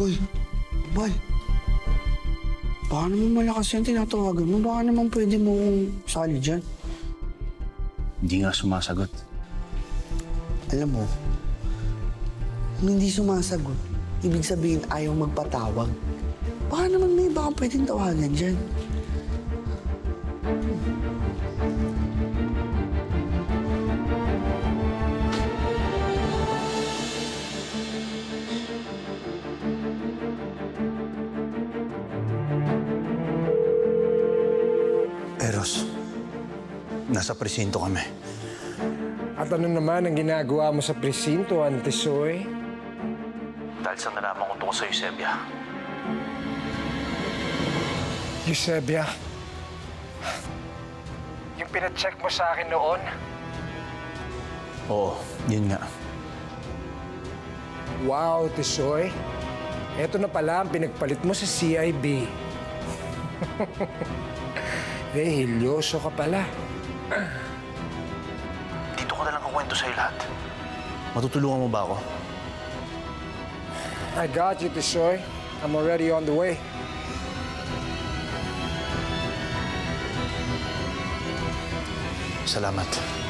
Uy, Bal. Baka naman malakas yan tinatawagan mo. Baka naman pwede mo kong sali dyan. Hindi nga sumasagot. Alam mo, kung hindi sumasagot, ibig sabihin ayaw magpatawag. Baka naman may baka pwedeng tawagan dyan. Eros, nasa presinto kami. At ano naman ang ginagawa mo sa presinto, Ante Soy? Dahil sa nalaman ko tungkol sa Eusebia. Eusebia, yung pinacheck mo sa akin noon, Oo, yun nga. wow, Tisoy. Ito na pala ang pinagpalit mo sa CIB. eh, hilyoso ka pala. Dito ko na lang kukwento sa'yo lahat. Matutulungan mo ba ako? I got you, Tisoy. I'm already on the way. Salamat.